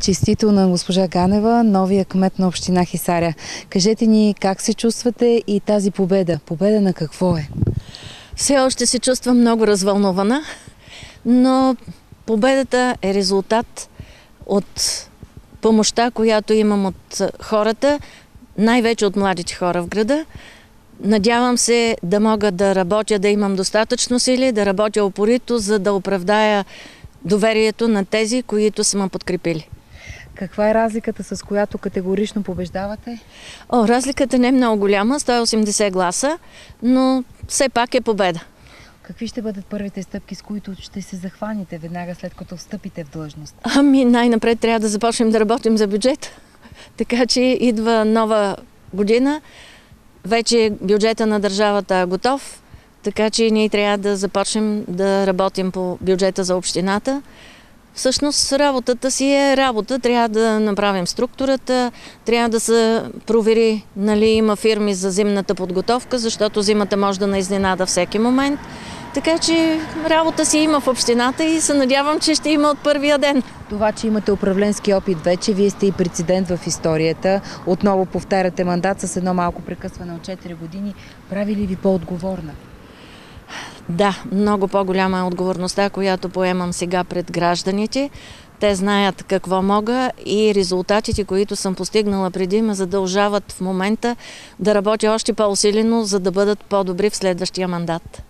Честито на госпожа Ганева, новия кмет на община Хисаря. Кажете ни как се чувствате и тази победа. Победа на какво е? Все още се чувствам много развълнувана, но победата е резултат от помощта, която имам от хората, най-вече от младите хора в града. Надявам се да мога да работя, да имам достатъчно сили, да работя опорито, за да оправдая доверието на тези, които са ме подкрепили. Каква е разликата, с която категорично побеждавате? О, разликата не е много голяма, 180 гласа, но все пак е победа. Какви ще бъдат първите стъпки, с които ще се захваните веднага след като встъпите в длъжност? Ами най-напред трябва да започнем да работим за бюджет. Така че идва нова година. Вече бюджета на държавата е готов, така че ние трябва да започнем да работим по бюджета за общината. Всъщност работата си е работа. Трябва да направим структурата, трябва да се провери нали има фирми за зимната подготовка, защото зимата може да на изненада всеки момент. Така че работа си има в общината и се надявам, че ще има от първия ден. Това, че имате управленски опит вече, вие сте и прецедент в историята. Отново повтаряте мандат с едно малко прекъсване от 4 години. Прави ли ви по-отговорна? Да, много по-голяма е отговорността, която поемам сега пред гражданите. Те знаят какво мога и резултатите, които съм постигнала преди, ме задължават в момента да работя още по-усилено, за да бъдат по-добри в следващия мандат.